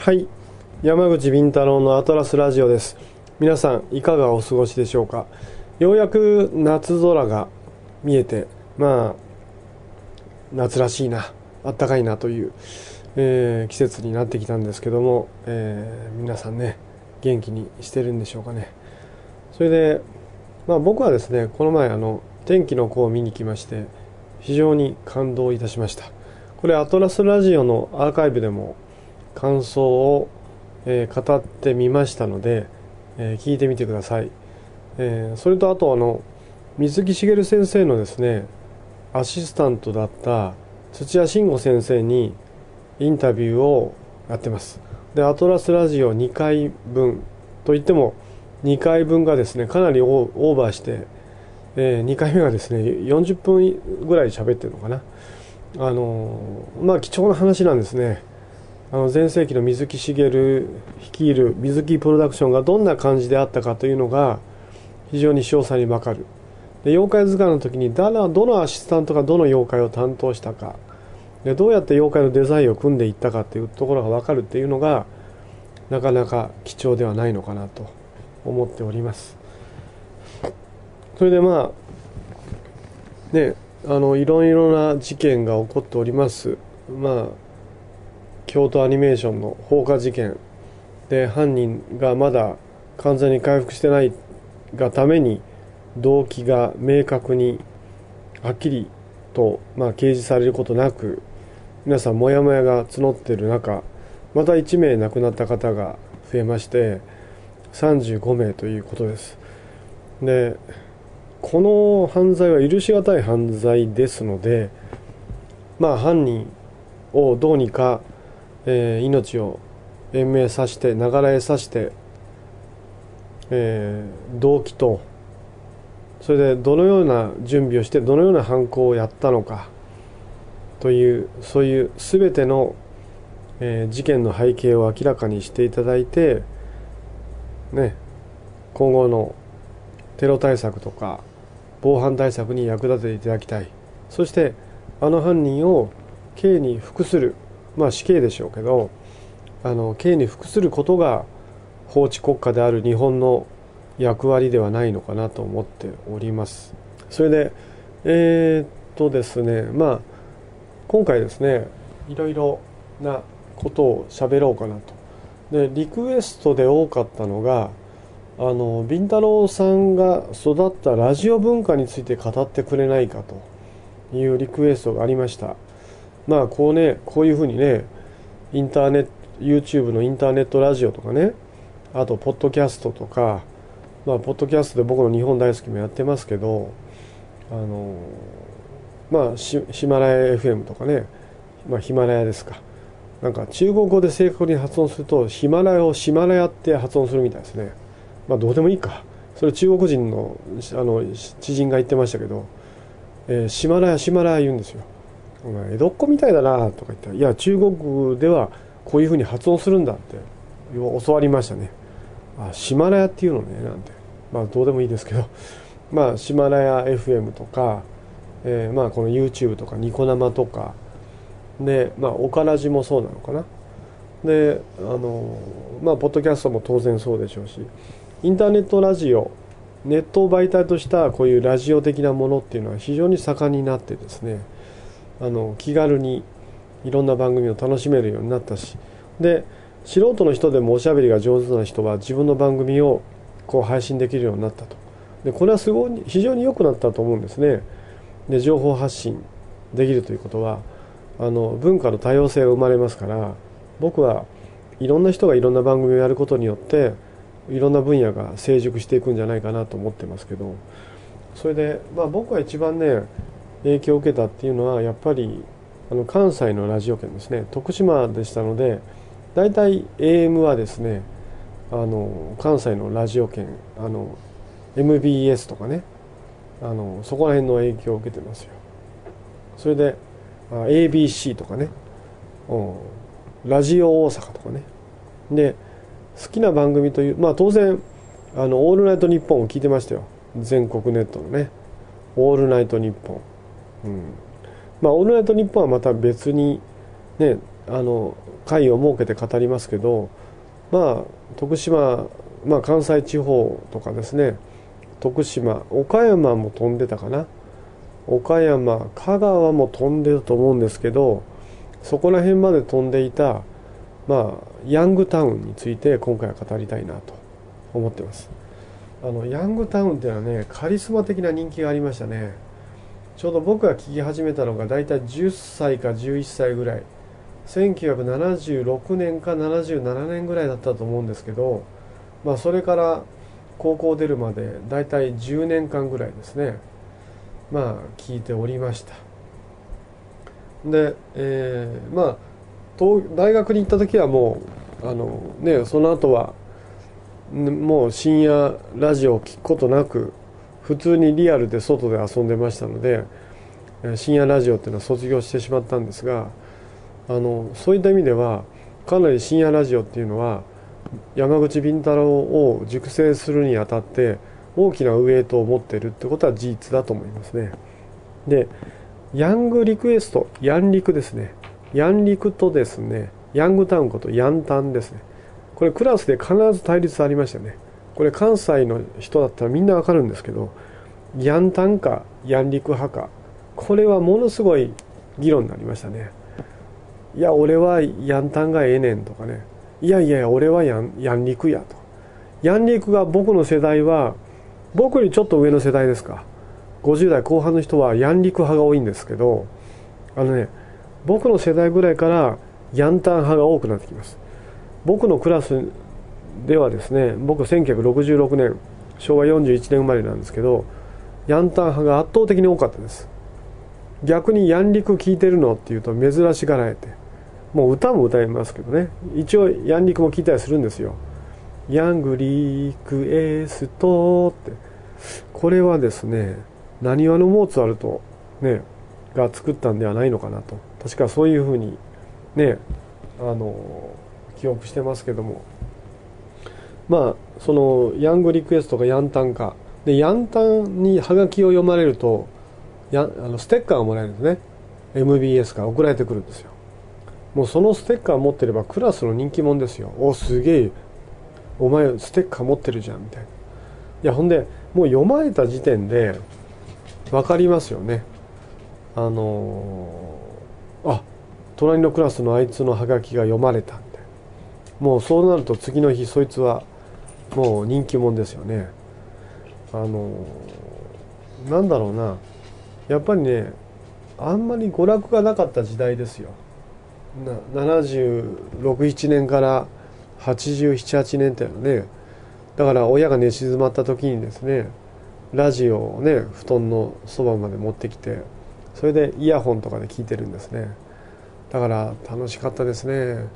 はい。山口敏太郎のアトラスラジオです。皆さんいかがお過ごしでしょうか？ようやく夏空が見えてまあ夏らしいな。あったかいなという、えー、季節になってきたんですけども、えー、皆さんね元気にしてるんでしょうかね。それで、まあ、僕はですねこの前あの天気の子を見に来まして非常に感動いたしました。これアトラスラジオのアーカイブでも感想を、えー、語ってみましたので、えー、聞いてみてください、えー、それとあとあの水木しげる先生のですねアシスタントだった土屋慎吾先生にインタビューをやってます。でアトラスラジオ2回分といっても2回分がですねかなりオーバーして、えー、2回目がですね40分ぐらい喋ってるのかな。あのまあ貴重な話なんですね。あの前世紀の水木しげる率いる水木プロダクションがどんな感じであったかというのが非常に詳細にわかる。で妖怪図鑑の時にだらどのアシスタントがどの妖怪を担当したか。でどうやって妖怪のデザインを組んでいったかっていうところが分かるっていうのがなかなか貴重ではないのかなと思っております。それでまあねあのいろいろな事件が起こっております。まあ京都アニメーションの放火事件で犯人がまだ完全に回復してないがために動機が明確にはっきりと、まあ、掲示されることなく皆さんモヤモヤが募っている中また1名亡くなった方が増えまして35名ということです。でこの犯罪は許し難い犯罪ですのでまあ犯人をどうにかえー、命を延命させて流れさせて、えー、動機とそれでどのような準備をしてどのような犯行をやったのかというそういう全ての、えー、事件の背景を明らかにしていただいて、ね、今後のテロ対策とか防犯対策に役立てていただきたい。そしてあの犯人を刑に服するまあ死刑でしょうけどあの刑に服することが法治国家である日本の役割ではないのかなと思っております。それでえー、っとですねまあ今回ですねいろいろなことを喋ろうかなと。でリクエストで多かったのがあのビンタロウさんが育ったラジオ文化について語ってくれないかというリクエストがありました。まあこうねこういうふうにねインターネット YouTube のインターネットラジオとかねあとポッドキャストとかまあポッドキャストで僕の日本大好きもやってますけどあのまあヒマラヤ FM とかねまあヒマラヤですか。なんか中国語で正確に発音するとヒマラヤをシマラヤって発音するみたいですね。まあどうでもいいか。それ中国人のあの知人が言ってましたけど、えー、シマラヤシマラヤ言うんですよ。お前江戸っ子みたいだなとか言ったらいや中国ではこういうふうに発音するんだって教わりましたね。あシマラヤっていうのねなんて。まあどうでもいいですけど。まあシマラヤ FM とか、えー、まあこの YouTube とかニコ生とか。でまあオカラジもそうなのかな。であのまあポッドキャストも当然そうでしょうし。インターネットラジオネットを媒体としたこういうラジオ的なものっていうのは非常に盛んになってですね。あの気軽にいろんな番組を楽しめるようになったし。で素人の人でもおしゃべりが上手な人は自分の番組をこう配信できるようになったと。でこれはすごい非常に良くなったと思うんですね。で情報発信できるということはあの文化の多様性が生まれますから僕はいろんな人がいろんな番組をやることによっていろんな分野が成熟していくんじゃないかなと思ってますけど。それで、まあ、僕は一番ね影響を受けたっていうのはやっぱりあの関西のラジオ圏ですね。徳島でしたので大体 AM はですねあの関西のラジオ圏あの MBS とかねあのそこら辺の影響を受けてますよ。それで ABC とかね、うん、ラジオ大阪とかね。で好きな番組というまあ当然あの「オールナイトニッポン」を聞いてましたよ。全国ネットのね「オールナイトニッポン」うん、まあ「オールナイトニッポン」はまた別にねあの会を設けて語りますけどまあ徳島、まあ、関西地方とかですね徳島岡山も飛んでたかな。岡山香川も飛んでると思うんですけどそこら辺まで飛んでいたまあヤングタウンについて今回は語りたいなと思ってます。あのヤングタウンっていうのはねカリスマ的な人気がありましたね。ちょうど僕が聞き始めたのが大体10歳か11歳ぐらい。1976年か77年ぐらいだったと思うんですけどまあそれから高校出るまで大体10年間ぐらいですね。まあ聞いておりました。で、えー、まあ大学に行った時はもうあのねその後はもう深夜ラジオを聞くことなく普通にリアルで外で遊んでましたので深夜ラジオっていうのは卒業してしまったんですがあのそういった意味ではかなり深夜ラジオっていうのは山口敏太郎を熟成するにあたって大きなウエイトを持っているってことは事実だと思いますね。でヤングリクエストヤンリクですね。ヤンリクとですねヤングタウンことヤンタンですね。これクラスで必ず対立ありましたね。これ関西の人だったらみんなわかるんですけどヤンタンかヤンリク派かこれはものすごい議論になりましたね。いや俺はヤンタンがええねんとかね。いやいや俺はヤンヤンリクやと。ヤンリクが僕の世代は僕よりちょっと上の世代ですか。50代後半の人はヤンリク派が多いんですけどあのね僕の世代ぐらいからヤンタン派が多くなってきます。僕のクラスではですね僕1966年昭和41年生まれなんですけどヤンタン派が圧倒的に多かったです。逆にヤンリク聴いてるのっていうと珍しがられてもう歌も歌いますけどね。一応ヤンリクも聴いたりするんですよ。ヤングリクエストって。これはですねなにわのモーツァルトねが作ったんではないのかなと。確かそういうふうにねあの記憶してますけども。まあそのヤングリクエストがヤンタンか。でヤンタンにハガキを読まれるとやあのステッカーがもらえるんですね。MBS か。ら送られてくるんですよ。もうそのステッカー持ってればクラスの人気者ですよ。おすげえ。お前ステッカー持ってるじゃんみたいな。いやほんでもう読まれた時点で分かりますよね。あのー、あ隣のクラスのあいつのハガキが読まれたみたいな。もうそうなると次の日そいつはもう人気者ですよね。あの、なんだろうな。やっぱりねあんまり娯楽がなかった時代ですよ。767年から878年っていうのね。だから親が寝静まった時にですねラジオをね布団のそばまで持ってきてそれでイヤホンとかで聞いてるんですね。だから楽しかったですね。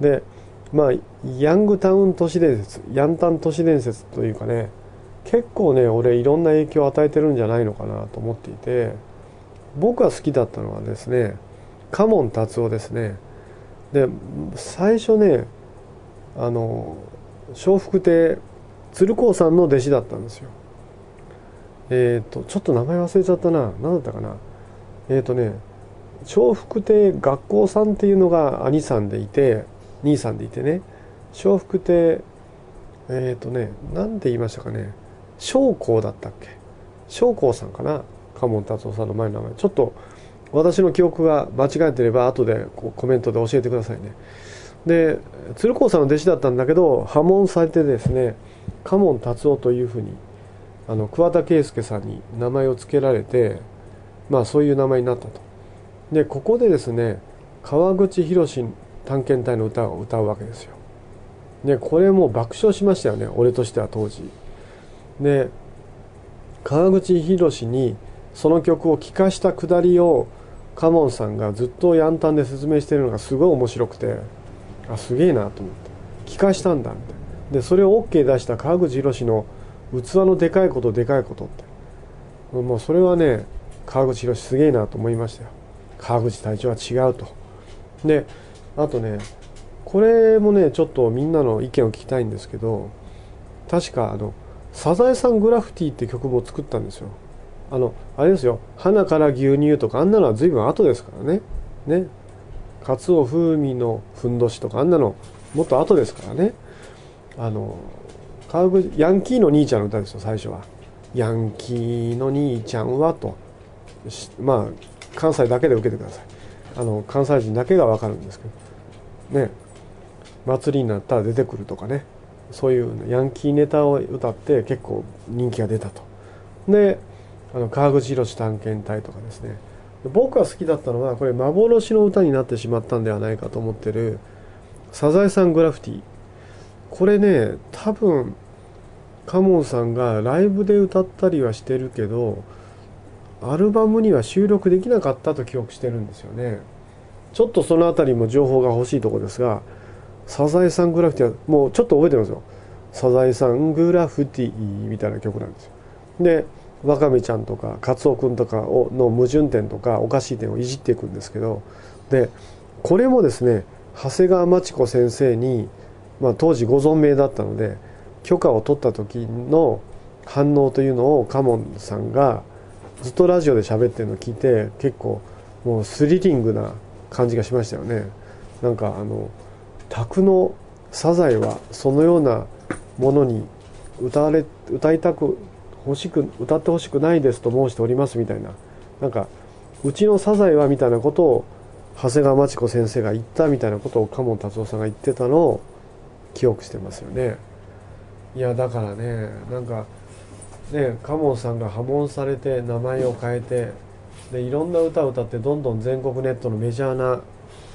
でまあヤングタウン都市伝説ヤンタン都市伝説というかね結構ね俺いろんな影響を与えてるんじゃないのかなと思っていて僕が好きだったのはですねカモン達夫ですね。で最初ねあの笑福亭鶴光さんの弟子だったんですよ。えっ、ー、とちょっと名前忘れちゃったな。何だったかな。えっ、ー、とね笑福亭学校さんっていうのが兄さんでいて兄さんでいてね。笑福亭えっ、ー、とね何て言いましたかね。将校だったっけ。将校さんかな。鴨門達夫さんの前の名前。ちょっと私の記憶が間違えてれば後でこうコメントで教えてくださいね。で鶴光さんの弟子だったんだけど破門されてですね嘉門達夫というふうにあの桑田佳祐さんに名前を付けられてまあそういう名前になったと。でここでですね川口博探検隊の歌を歌うわけですよ。でこれも爆笑しましたよね俺としては当時。で川口博にその曲を聴かしたくだりをカモンさんがずっとヤンタンで説明してるのがすごい面白くてあすげえなと思って。聞かしたんだみたいなでそれを OK 出した川口博の器のでかいことでかいことって。もうそれはね川口博すげえなと思いましたよ。川口隊長は違うと。であとねこれもねちょっとみんなの意見を聞きたいんですけど確かあの「サザエさんグラフィティ」って曲も作ったんですよ。あのあれですよ。花から牛乳とかあんなのは随分後ですからね。ね。カツオ風味のふんどしとかあんなのもっと後ですからね。あの川口ヤンキーの兄ちゃんの歌ですよ最初は。ヤンキーの兄ちゃんはと。まあ関西だけで受けてください。あの関西人だけが分かるんですけど。ね祭りになったら出てくるとかね。そういうヤンキーネタを歌って結構人気が出たと。であの川口博探検隊とかですね。僕が好きだったのはこれ幻の歌になってしまったんではないかと思ってる「サザエさんグラフィティ」これね多分カモンさんがライブで歌ったりはしてるけどアルバムには収録できなかったと記憶してるんですよね。ちょっとその辺りも情報が欲しいところですがサザエさんグラフィティはもうちょっと覚えてますよ。サザエさんグラフティみたいな曲なんですよ。でワカメちゃんとかカツオ君とかをの矛盾点とかおかしい点をいじっていくんですけどでこれもですね長谷川町子先生に、まあ、当時ご存命だったので許可を取った時の反応というのをカモンさんがずっとラジオで喋ってるのを聞いて結構もうスリリングな感じがしましたよね。なんかあの宅のサザエはそのようなものに歌われ歌いたく欲しく歌ってほしくないですと申しておりますみたいな。なんかうちのサザエはみたいなことを長谷川町子先生が言ったみたいなことを鴨門達夫さんが言ってたのを記憶してますよね。いやだからねなんかねカモンさんが破門されて名前を変えてでいろんな歌を歌ってどんどん全国ネットのメジャーな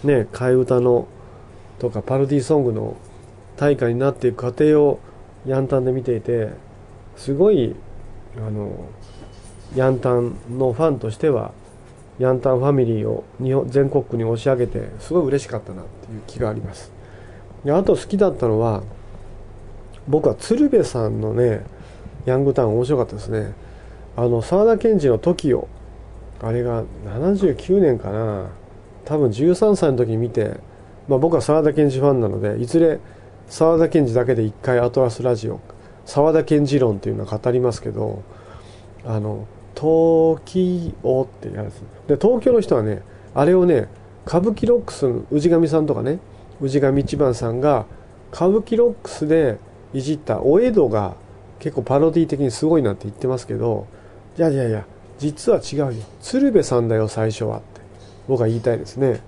ね替え歌のとかパロディソングの大会になっていく過程をヤンタンで見ていてすごいあのヤンタンのファンとしてはヤンタンファミリーを日本全国区に押し上げてすごい嬉しかったなっていう気があります。であと好きだったのは僕は鶴瓶さんのねヤングタウン面白かったですね。あの沢田研二の TOKIO あれが79年かな。多分13歳の時に見て、まあ、僕は沢田研二ファンなのでいずれ沢田研二だけで一回アトラスラジオ沢田研二論っていうのは語りますけどあの「時を」ってやつで東京の人はねあれをね歌舞伎ロックスの氏神さんとかね氏神一番さんが歌舞伎ロックスでいじったお江戸が結構パロディ的にすごいなって言ってますけどいやいやいや実は違うよ。鶴瓶さんだよ最初はって。僕は言いたいですね。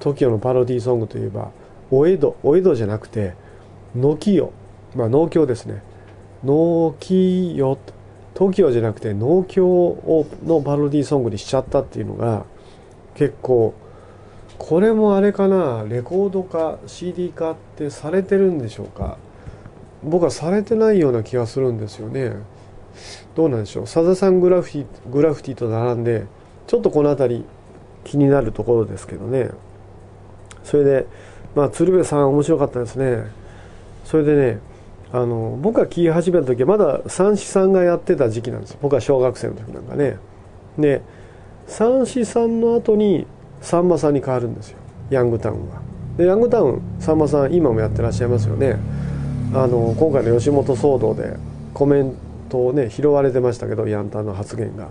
TOKIO のパロディーソングといえばお江戸。お江戸じゃなくて軒よ。まあ農協ですね。農機よ TOKIO じゃなくて農協をのパロディーソングにしちゃったっていうのが結構これもあれかな？レコード化 CD 化ってされてるんでしょうか？僕はされてないような気がするんですよね。どうなんでしょう。サザさんグラフィグラフィティと並んでちょっとこの辺り気になるところですけどね。それでまあ鶴瓶さん面白かったですね。それでねあの僕が聴き始めた時はまだ三枝さんがやってた時期なんです僕は小学生の時なんかね。で三枝さんの後にさんまさんに変わるんですよ。ヤングタウンはでヤングタウンさんまさん今もやってらっしゃいますよね。あの今回の吉本騒動でコメントをね拾われてましたけどヤンタンの発言が。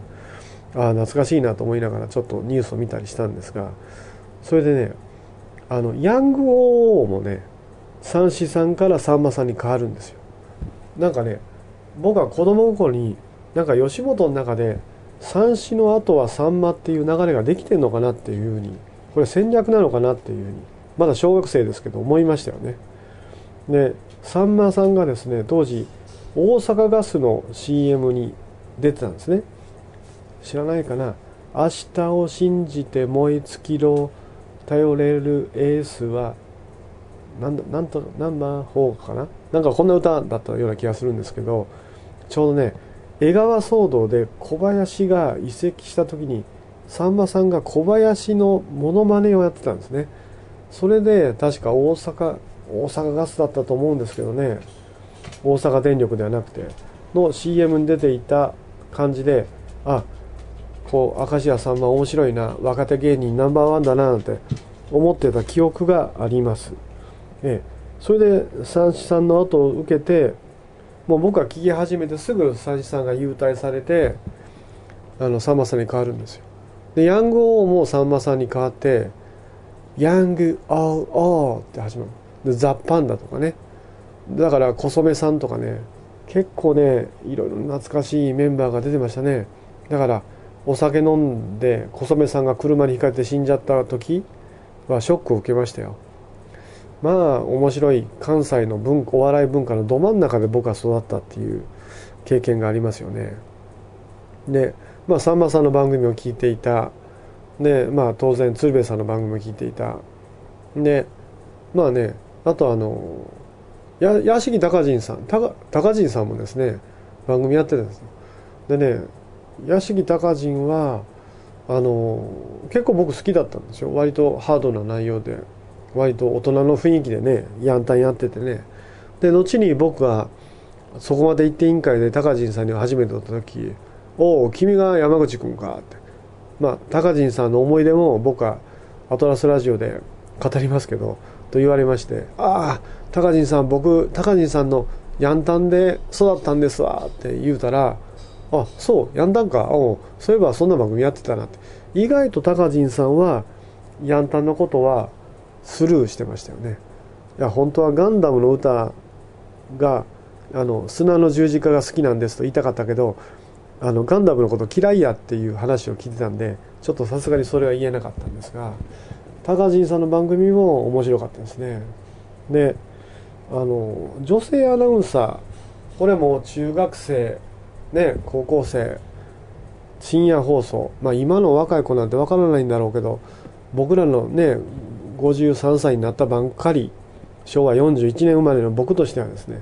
ああ懐かしいなと思いながらちょっとニュースを見たりしたんですがそれでねあのヤング OO もね三枝さんからさんまさんに変わるんですよ。なんかね僕は子供心になんか吉本の中で三枝の後はさんまっていう流れができてんのかなっていうふうにこれ戦略なのかなっていうふうにまだ小学生ですけど思いましたよね。でさんまさんがですね当時大阪ガスの CM に出てたんですね。知らないかな。明日を信じて燃え尽きろ頼れるエースはなんだなんとナンバー4かな。なんかこんな歌だったような気がするんですけどちょうどね江川騒動で小林が移籍した時にさんまさんが小林のモノマネをやってたんですね。それで確か大阪大阪ガスだったと思うんですけどね。大阪電力ではなくての CM に出ていた感じであこう明石家さんま面白いな若手芸人ナンバーワンだななんて思ってた記憶があります、ええ、それで三枝さんの後を受けてもう僕が聞き始めてすぐ三枝さんが優待されてあのさんまさんに変わるんですよ。でヤング王もさんまさんに変わってヤング・オー・オーって始まる。でザ・パンダとかね。だから小染さんとかね結構ねいろいろ懐かしいメンバーが出てましたね。だからお酒飲んで小染さんが車にひかれて死んじゃった時はショックを受けましたよ。まあ面白い関西の文お笑い文化のど真ん中で僕は育ったっていう経験がありますよね。でまあさんまさんの番組を聞いていた。でまあ当然鶴瓶さんの番組を聞いていた。でまあねあとあのや屋敷隆人さん。高人さんもですね番組やってたんですでね屋敷隆人はあの結構僕好きだったんですよ。割とハードな内容で割と大人の雰囲気でねヤンタンやっててね。で後に僕がそこまで行って委員会で高人さんに初めて会った時「おお君が山口君か」って。まあ高人さんの思い出も僕はアトラスラジオで語りますけどと言われまして「ああ高人さん僕高人さんのヤンタンで育ったんですわ」って言うたら「あそうヤンタンか。おそういえばそんな番組やってたな」って。意外と高人さんはヤンタンのことはスルーしてましたよね。いや本当はガンダムの歌があの砂の十字架が好きなんですと言いたかったけどあのガンダムのこと嫌いやっていう話を聞いてたんでちょっとさすがにそれは言えなかったんですが高人さんの番組も面白かったですね。であの女性アナウンサーこれも中学生ね高校生深夜放送まあ今の若い子なんてわからないんだろうけど僕らのね53歳になったばっかり昭和41年生まれの僕としてはですね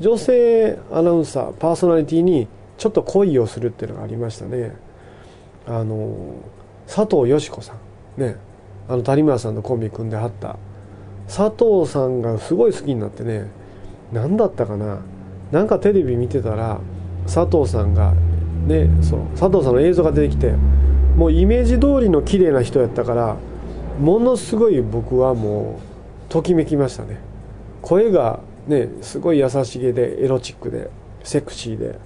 女性アナウンサーパーソナリティにちょっと恋をするっていうのがありましたね。あの佐藤よし子さんねあの谷村さんとコンビ組んではった佐藤さんがすごい好きになってね何だったかな？なんかテレビ見てたら佐藤さんがねそう佐藤さんの映像が出てきてもうイメージ通りの綺麗な人やったからものすごい僕はもうときめきましたね。声がねすごい優しげでエロチックでセクシーで。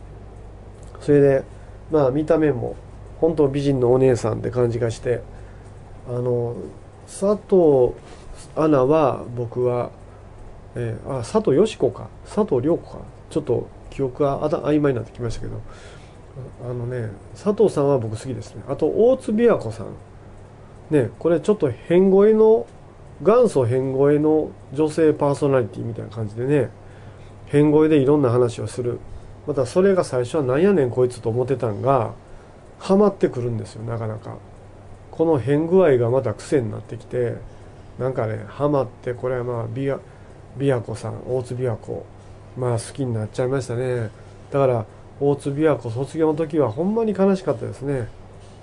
それでまあ見た目も本当美人のお姉さんって感じがしてあの佐藤アナは僕は、えー、あ佐藤よし子か。佐藤涼子か。ちょっと記憶が曖昧になってきましたけど。あのね佐藤さんは僕好きですね。あと大津琵琶湖さん。ねこれちょっと変声の元祖変声の女性パーソナリティみたいな感じでね変声でいろんな話をする。またそれが最初はなんやねんこいつと思ってたんがハマってくるんですよなかなか。この変具合がまた癖になってきて。なんかねハマってこれはまあ琵琶琵琶湖さん大津琵琶湖まあ好きになっちゃいましたね。だから大津琵琶湖卒業の時はほんまに悲しかったですね。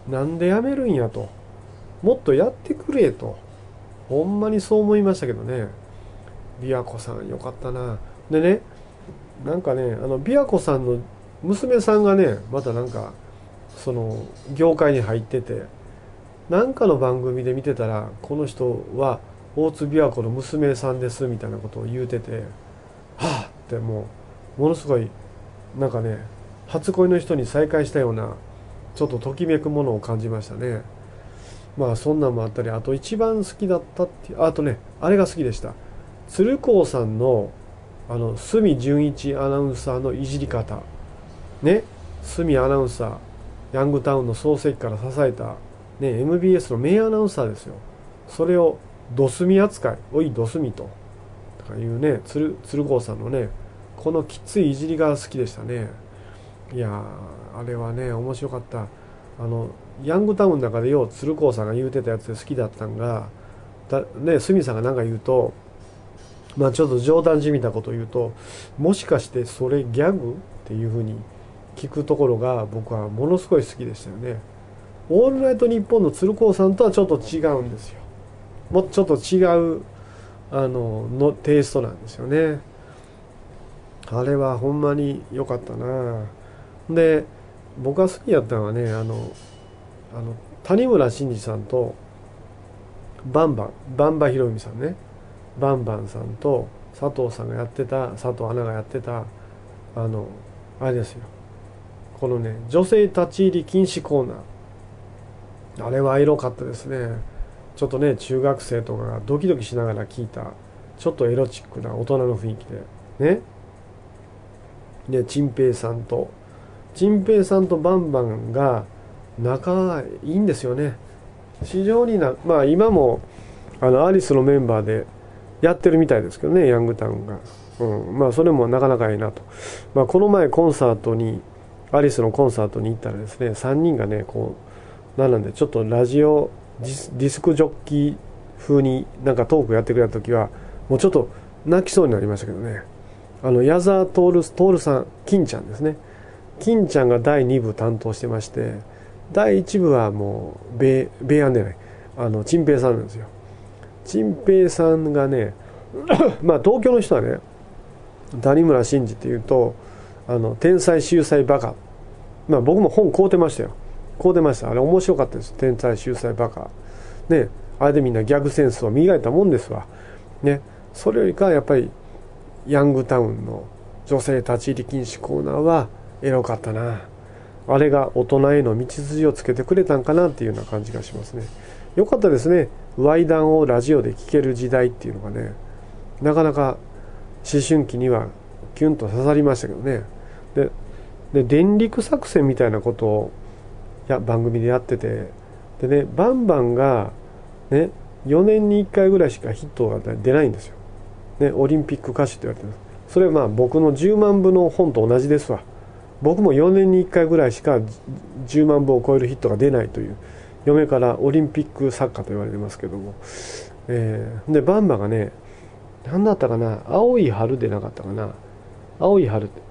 なんで辞めるんやと。もっとやってくれと。ほんまにそう思いましたけどね。琵琶湖さんよかったな。でねなんかねあの琵琶湖さんの娘さんがねまたなんかその業界に入ってて。何かの番組で見てたらこの人は大津琵琶湖の娘さんですみたいなことを言うててはあってもうものすごいなんかね初恋の人に再会したようなちょっとときめくものを感じましたね。まあそんなんもあったりあと一番好きだったっていうあとねあれが好きでした。鶴光さんのあの角純一アナウンサーのいじり方。ね。角アナウンサー。ヤングタウンの創世記から支えた、ね、MBS の名アナウンサーですよ。それをドスミ扱いおいドスミと。とかいうね鶴鶴光さんのねこのきついいじりが好きでしたね。いやあれはね面白かった。あのヤングタウンの中でよう鶴光さんが言うてたやつで好きだったんがだね鷲見さんが何か言うとまあちょっと冗談じみたことを言うともしかしてそれギャグっていうふうに聞くところが僕はものすごい好きでしたよね。オールナイトニッポンの鶴光さんとはちょっと違うんですよ。もうちょっと違うあののテイストなんですよね。あれはほんまに良かったなで僕が好きやったのはねあのあの谷村新司さんとバンバンバンバひろみさんねバンバンさんと佐藤さんがやってた佐藤アナがやってたあのあれですよこのね女性立ち入り禁止コーナーあれはエロかったですね。ちょっとね中学生とかがドキドキしながら聞いたちょっとエロチックな大人の雰囲気で。ね。で陳平さんと陳平さんとバンバンが仲いいんですよね。非常になまあ今もあのアリスのメンバーでやってるみたいですけどねヤングタウンが、うん、まあそれもなかなかいいなと、まあ、この前コンサートにアリスのコンサートに行ったらですね3人がねこうなんでちょっとラジオディスクジョッキー風になんかトークやってくれた時はもうちょっと泣きそうになりましたけどね。あの矢沢徹徹さん金ちゃんですね。金ちゃんが第2部担当してまして第1部はもう米米安でない。あの陳平さんなんですよ。陳平さんがねまあ東京の人はね谷村新司っていうとあの天才秀才バカ。まあ僕も本買うてましたよ。買うてましたあれ面白かったです。天才秀才バカ。ねあれでみんなギャグセンスを磨いたもんですわ。ねそれよりかやっぱりヤングタウンの女性立ち入り禁止コーナーはエロかったな。あれが大人への道筋をつけてくれたんかなっていうような感じがしますね。よかったですね。ワイダンをラジオで聴ける時代っていうのがねなかなか思春期にはキュンと刺さりましたけどね。でで電力作戦みたいなことをや番組でやってて。でねバンバンがね4年に1回ぐらいしかヒットが出ないんですよ、ね、オリンピック歌手って言われてます。それはまあ僕の10万部の本と同じですわ。僕も4年に1回ぐらいしか10万部を超えるヒットが出ないという嫁からオリンピック作家と言われてますけども、えー、でバンバンがね何だったかな青い春でなかったかな。青い春って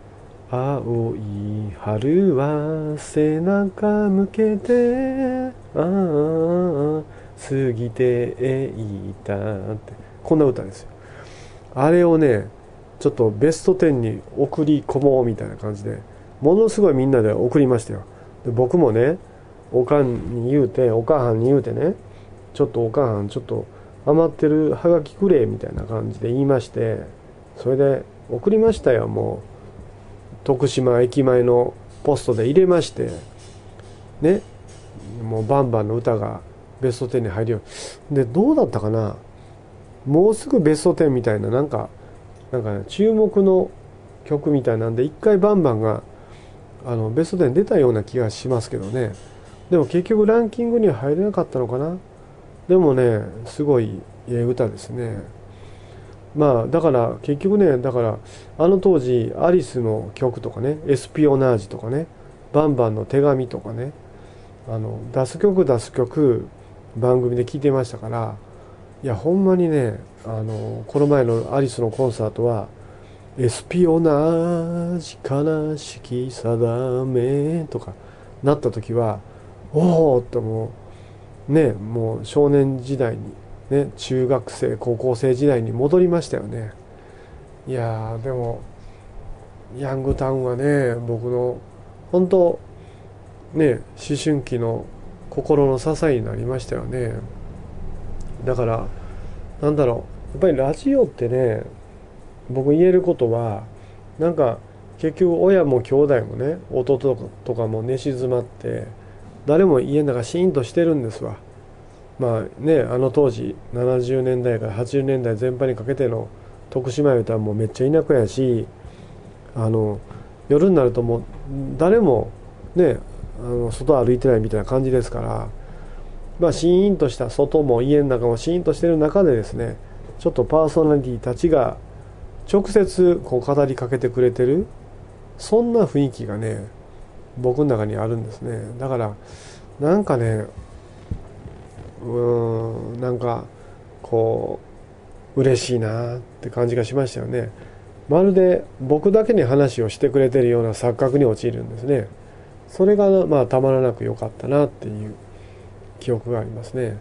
青い春は背中向けてああ過ぎていたって。こんな歌ですよ。あれをねちょっとベスト10に送り込もうみたいな感じでものすごいみんなで送りましたよ。で僕もねおかんに言うてお母さんに言うてねちょっとお母さんちょっと余ってるはがきくれみたいな感じで言いましてそれで送りましたよもう。徳島駅前のポストで入れましてねもうバンバンの歌がベスト10に入るようでどうだったかな？もうすぐベスト10みたいななんかなんか、ね、注目の曲みたいなんで一回バンバンがあのベスト10に出たような気がしますけどね。でも結局ランキングには入れなかったのかな？でもねすごいええ歌ですね。まあだから結局ねだからあの当時アリスの曲とかねエスピオナージとかねバンバンの手紙とかねあの出す曲出す曲番組で聞いてましたからいやほんまにねあのこの前のアリスのコンサートはエスピオナージ悲しき定めとかなった時はおおってもうねもう少年時代にね中学生高校生時代に戻りましたよね。いやでもヤングタウンはね僕の本当ね思春期の心の支えになりましたよね。だからなんだろうやっぱりラジオってね僕言えることはなんか結局親も兄弟もね弟とかも寝静まって誰も家の中シーンとしてるんですわ。まあねあの当時70年代から80年代全般にかけての徳島歌はもうめっちゃ田舎やしあの夜になるともう誰もねあの外歩いてないみたいな感じですからまあシーンとした外も家の中もシーンとしてる中でですねちょっとパーソナリティたちが直接こう語りかけてくれてるそんな雰囲気がね僕の中にあるんですね。だからなんかねうんなんかこう嬉しいなって感じがしましたよね。まるで僕だけに話をしてくれてるような錯覚に陥るんですね。それがまあたまらなく良かったなっていう記憶がありますね、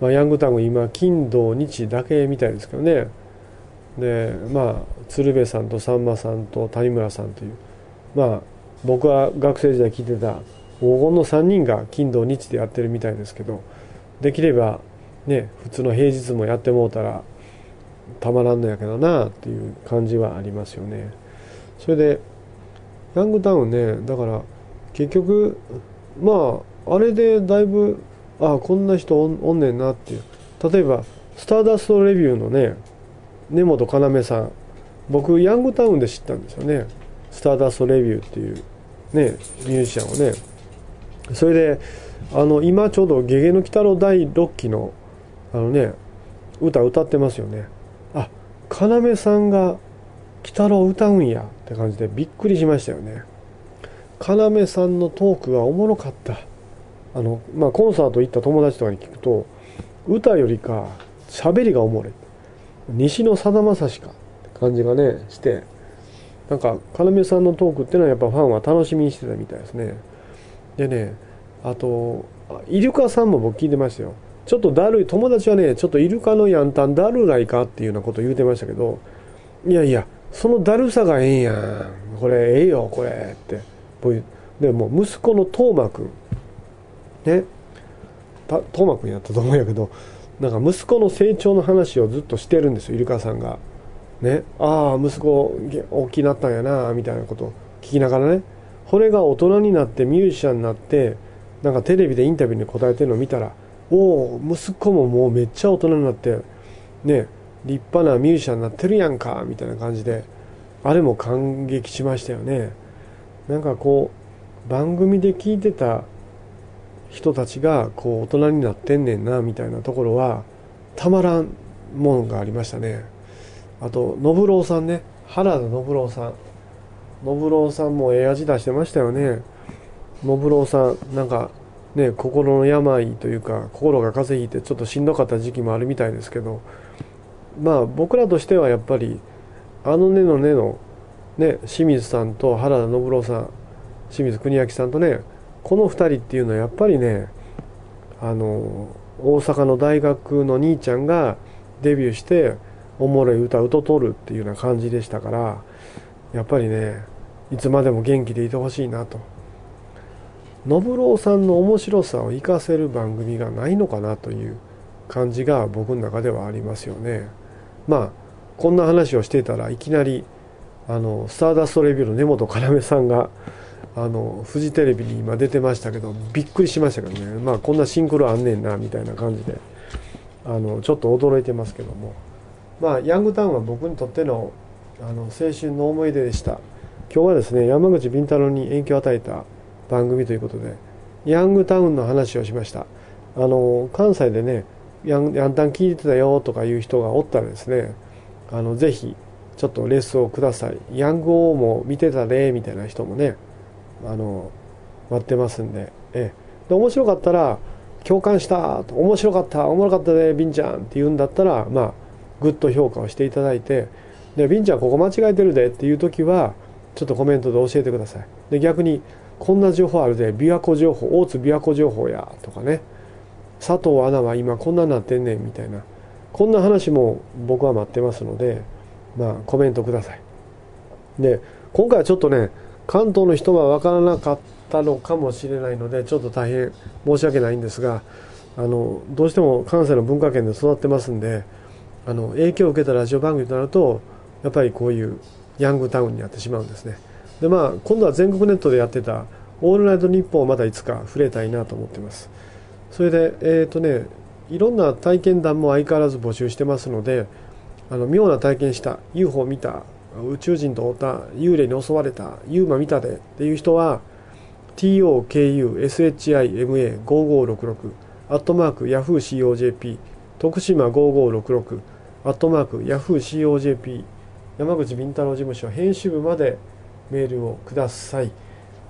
まあ、ヤングタウン今金土日だけみたいですけどね。でまあ鶴瓶さんとさんまさんと谷村さんというまあ僕は学生時代聞いてた黄金の3人が金土日でやってるみたいですけどできればね普通の平日もやってもうたらたまらんのやけどなっていう感じはありますよね。それでヤングタウンねだから結局まああれでだいぶああこんな人おんねんなっていう。例えばスターダストレビューのね根本要さん。僕ヤングタウンで知ったんですよね。スターダストレビューっていうねミュージシャンをね。それであの今ちょうど「ゲゲの鬼太郎」第6期のあのね歌歌ってますよね。あ要さんが「鬼太郎」歌うんやって感じでびっくりしましたよね。要さんのトークがおもろかった。あのまあコンサート行った友達とかに聞くと歌よりか喋りがおもろい。西野さだまさしかって感じがねしてなんか要さんのトークっていうのはやっぱファンは楽しみにしてたみたいですね。でねあとイルカさんも僕聞いてましたよ。ちょっとだるい友達はねちょっとイルカのヤンタンだるないかっていうようなこと言うてましたけどいやいやそのだるさがええやん。これええよこれって。でも息子の斗真君ね。斗真君やったと思うんやけどなんか息子の成長の話をずっとしてるんですよイルカさんが。ね、ああ息子大きくなったんやなみたいなことを聞きながらね。これが大人になってミュージシャンになってなんかテレビでインタビューに答えてるのを見たらおお息子ももうめっちゃ大人になってね立派なミュージシャンになってるやんかみたいな感じであれも感激しましたよね。なんかこう番組で聞いてた人たちがこう大人になってんねんなみたいなところはたまらんものがありましたね。あと信郎さんね。原田信郎さん。信郎さんもええ味出してましたよね。信郎さんなんかね心の病というか心が風邪ひいてちょっとしんどかった時期もあるみたいですけどまあ僕らとしてはやっぱりあの根の根のね清水さんと原田信郎さん清水国明さんとねこの2人っていうのはやっぱりねあの大阪の大学の兄ちゃんがデビューしておもろい歌歌とるっていうような感じでしたからやっぱりねいつまでも元気でいてほしいなと。信郎さんの面白さを生かせる番組がないのかなという感じが僕の中ではありますよね。まあこんな話をしていたらいきなりあのスターダストレビューの根本要さんがあのフジテレビに今出てましたけどびっくりしましたけどね。まあこんなシンクロあんねんなみたいな感じであのちょっと驚いてますけども。まあヤングタウンは僕にとってのあの青春の思い出でした。今日はですね山口敏太郎に影響を与えた番組ということでヤングタウンの話をしました。あの関西でねヤンヤンタン聞いてたよとかいう人がおったらですねあのぜひちょっとレッスンをください。ヤングおーおーも見てたでみたいな人もねあの待ってますんでええ。で面白かったら共感した面白かったおもろかったでビンちゃんって言うんだったらまあグッド評価をしていただいてでビンちゃんここ間違えてるでっていう時はちょっとコメントで教えてください。で逆にこんな情報あるで琵琶湖情報大津琵琶湖情報やとかね。佐藤アナは今こんなになってんねんみたいな。こんな話も僕は待ってますのでまあコメントください。で今回はちょっとね関東の人は分からなかったのかもしれないのでちょっと大変申し訳ないんですがあのどうしても関西の文化圏で育ってますんであの影響を受けたラジオ番組となるとやっぱりこういうヤングタウンになってしまうんですね。でまあ今度は全国ネットでやってた「オールナイトニッポン」をまたいつか触れたいなと思ってます。それでえっ、ー、とねいろんな体験談も相変わらず募集してますのであの妙な体験した UFO 見た宇宙人と会った幽霊に襲われたユーマ見たでっていう人は TOKUSHIMA5566 アットマーク YahooCOJP 徳島5566アットマーク YahooCOJP 山口敏太郎事務所編集部までメールをください。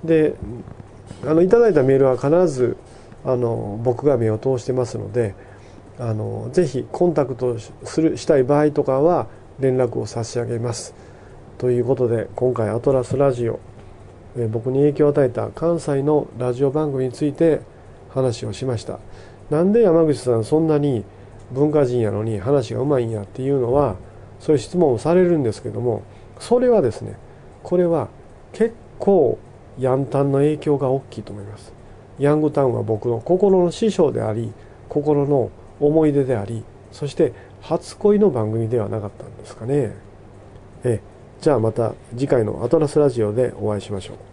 であのいただいたメールは必ずあの僕が目を通してますのであのぜひコンタクトするしたい場合とかは連絡を差し上げます。ということで今回アトラスラジオえ僕に影響を与えた関西のラジオ番組について話をしました。なんで山口さんそんなに文化人やのに話がうまいんやっていうのはそういう質問をされるんですけどもそれはですねこれは結構ヤンタンの影響が大きいと思います。ヤングタウンは僕の心の師匠であり心の思い出でありそして初恋の番組ではなかったんですかね。え。じゃあまた次回のアトラスラジオでお会いしましょう。